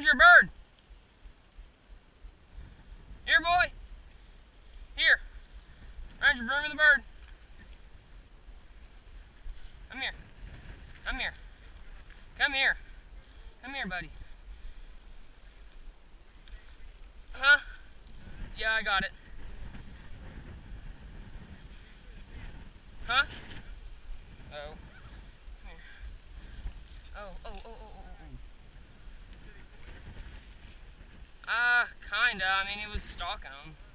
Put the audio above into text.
Ranger your bird. Here, boy. Here. Ranger, bring me the bird. Come here. Come here. Come here. Come here, buddy. Huh? Yeah, I got it. Kinda. I mean, it was stalking them.